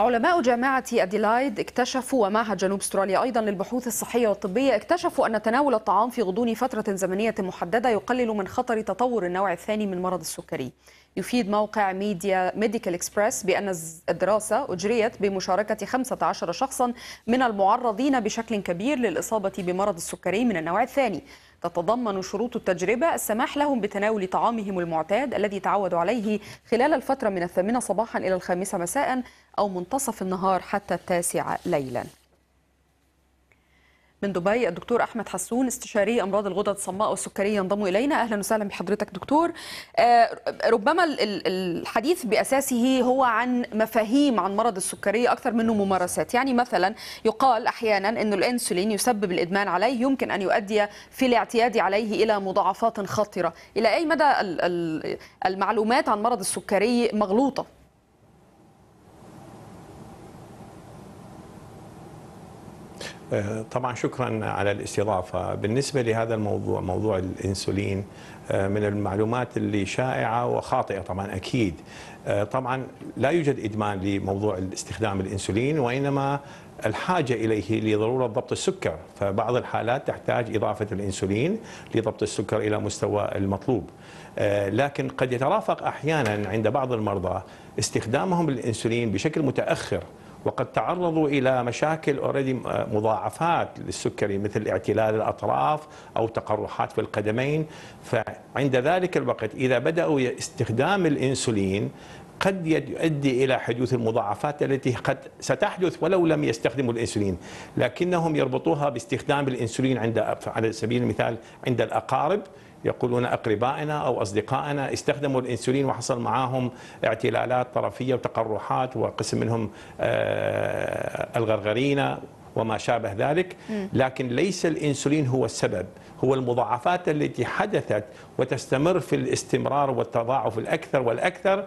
علماء جامعة أديلايد اكتشفوا ومعهد جنوب استراليا أيضا للبحوث الصحية والطبية اكتشفوا أن تناول الطعام في غضون فترة زمنية محددة يقلل من خطر تطور النوع الثاني من مرض السكري. يفيد موقع ميديا Medical Xpress بأن الدراسة أجريت بمشاركة 15 شخصا من المعرضين بشكل كبير للإصابة بمرض السكري من النوع الثاني. تتضمن شروط التجربة السماح لهم بتناول طعامهم المعتاد الذي تعودوا عليه خلال الفترة من الثامنة صباحا إلى الخامسة مساء أو منتصف النهار حتى التاسعة ليلا. من دبي. الدكتور أحمد حسون استشاري أمراض الغدد الصماء والسكرية ينضم إلينا. أهلا وسهلا بحضرتك دكتور. آه ربما الحديث بأساسه هو عن مفاهيم عن مرض السكرية أكثر منه ممارسات. يعني مثلا يقال أحيانا إنه الإنسولين يسبب الإدمان عليه يمكن أن يؤدي في الاعتياد عليه إلى مضاعفات خطرة. إلى أي مدى المعلومات عن مرض السكري مغلوطة؟ طبعا شكرا على الاستضافة. بالنسبة لهذا الموضوع موضوع الإنسولين من المعلومات اللي شائعة وخاطئة طبعا أكيد. طبعا لا يوجد إدمان لموضوع استخدام الإنسولين وإنما الحاجة إليه لضرورة ضبط السكر. فبعض الحالات تحتاج إضافة الإنسولين لضبط السكر إلى مستوى المطلوب. لكن قد يترافق أحيانا عند بعض المرضى استخدامهم للإنسولين بشكل متأخر وقد تعرضوا إلى مشاكل already مضاعفات للسكري مثل اعتلال الأطراف أو تقرحات في القدمين. فعند ذلك الوقت إذا بدأوا استخدام الإنسولين قد يؤدي إلى حدوث المضاعفات التي قد ستحدث ولو لم يستخدموا الإنسولين، لكنهم يربطوها باستخدام الإنسولين عند على سبيل المثال عند الأقارب يقولون أقربائنا أو أصدقائنا استخدموا الإنسولين وحصل معاهم اعتلالات طرفية وتقرحات وقسم منهم الغرغرينة وما شابه ذلك. لكن ليس الإنسولين هو السبب هو المضاعفات التي حدثت وتستمر في الاستمرار والتضاعف الأكثر والأكثر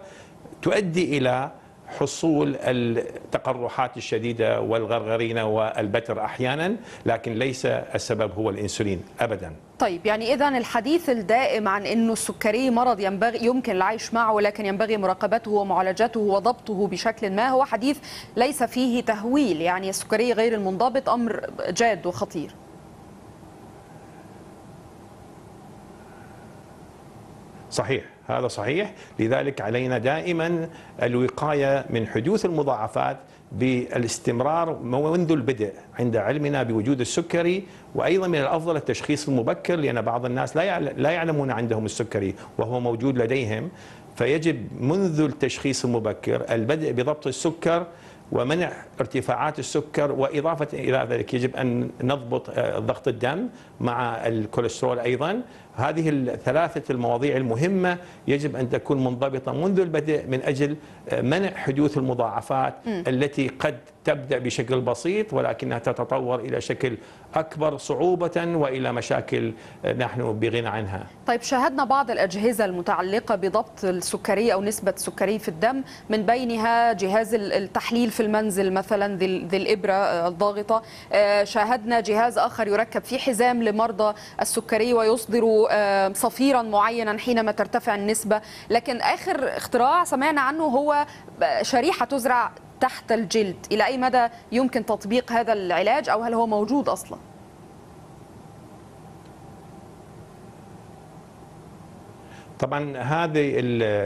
تؤدي إلى حصول التقرحات الشديدة والغرغرينة والبتر أحيانا لكن ليس السبب هو الإنسولين ابدا. طيب يعني اذا الحديث الدائم عن إنه السكري مرض ينبغي يمكن العيش معه ولكن ينبغي مراقبته ومعالجته وضبطه بشكل ما هو حديث ليس فيه تهويل. يعني السكري غير المنضبط أمر جاد وخطير. صحيح. هذا صحيح. لذلك علينا دائما الوقاية من حدوث المضاعفات بالاستمرار منذ البدء عند علمنا بوجود السكري وأيضا من الأفضل التشخيص المبكر لأن بعض الناس لا لا يعلمون عندهم السكري وهو موجود لديهم. فيجب منذ التشخيص المبكر البدء بضبط السكر ومنع ارتفاعات السكر وإضافة إلى ذلك يجب أن نضبط ضغط الدم مع الكوليسترول أيضا. هذه الثلاثة المواضيع المهمة يجب أن تكون منضبطة منذ البدء من أجل منع حدوث المضاعفات م. التي قد تبدأ بشكل بسيط ولكنها تتطور إلى شكل أكبر صعوبة وإلى مشاكل نحن بغنى عنها طيب شاهدنا بعض الأجهزة المتعلقة بضبط السكري أو نسبة السكري في الدم من بينها جهاز التحليل في المنزل مثلا ذي الإبرة الضاغطة شاهدنا جهاز آخر يركب في حزام لمرضى السكري ويصدر صفيرا معينا حينما ترتفع النسبة لكن آخر اختراع سمعنا عنه هو شريحة تزرع تحت الجلد إلى أي مدى يمكن تطبيق هذا العلاج أو هل هو موجود أصلا؟ طبعا هذه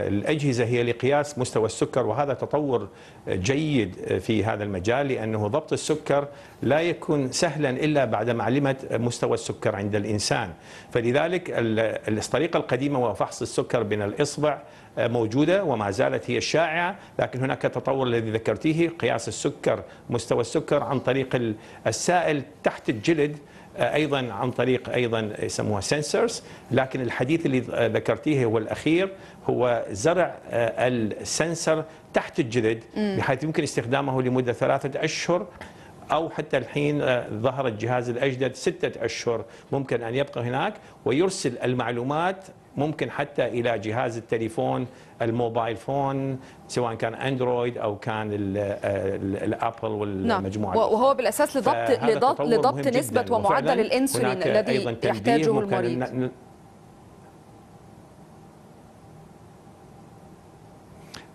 الأجهزة هي لقياس مستوى السكر وهذا تطور جيد في هذا المجال لأنه ضبط السكر لا يكون سهلا إلا بعد معلمة مستوى السكر عند الإنسان. فلذلك الطريقة القديمة وفحص السكر بين الإصبع موجودة وما زالت هي الشائعة لكن هناك تطور الذي ذكرتيه قياس السكر مستوى السكر عن طريق السائل تحت الجلد أيضا عن طريق أيضا يسموها سنسورز لكن الحديث اللي ذكرتيه هو الأخير هو زرع السنسر تحت الجلد بحيث يمكن استخدامه لمدة ثلاثة أشهر أو حتى الحين ظهر الجهاز الأجدد ستة أشهر ممكن أن يبقى هناك ويرسل المعلومات ممكن حتى إلى جهاز التليفون الموبايل فون سواء كان أندرويد أو كان الأبل والمجموعة نعم. وهو بالأساس لضبط لضبط, لضبط نسبة ومعدل الإنسولين الذي يحتاجه المريض.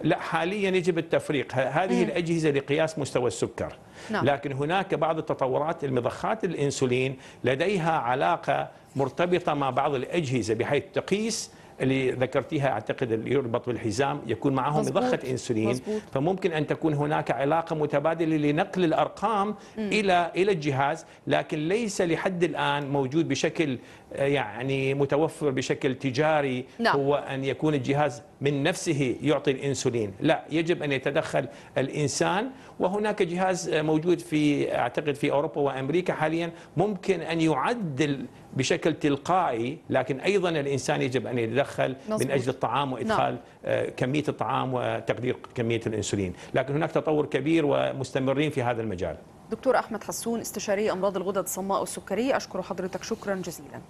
لا حاليا يجب التفريق. هذه الأجهزة لقياس مستوى السكر. نعم. لكن هناك بعض التطورات المضخات الإنسولين لديها علاقة مرتبطة مع بعض الأجهزة بحيث تقيس اللي ذكرتيها أعتقد اللي يربط بالحزام يكون معه مزبوط. مضخة إنسولين مزبوط. فممكن أن تكون هناك علاقة متبادلة لنقل الأرقام إلى إلى الجهاز لكن ليس لحد الآن موجود بشكل آه، يعني متوفر بشكل تجاري نعم. هو أن يكون الجهاز من نفسه يعطي الإنسولين لا يجب أن يتدخل الإنسان وهناك جهاز موجود في أعتقد في أوروبا وأمريكا حاليا ممكن أن يعدل بشكل تلقائي لكن أيضا الإنسان يجب أن يتدخل. من أجل الطعام وإدخال آه، كمية الطعام وتقدير كمية الإنسولين. لكن هناك تطور كبير ومستمرين في هذا المجال. دكتور أحمد حسون استشاري أمراض الغدد الصماء والسكري أشكر حضرتك شكرا جزيلا.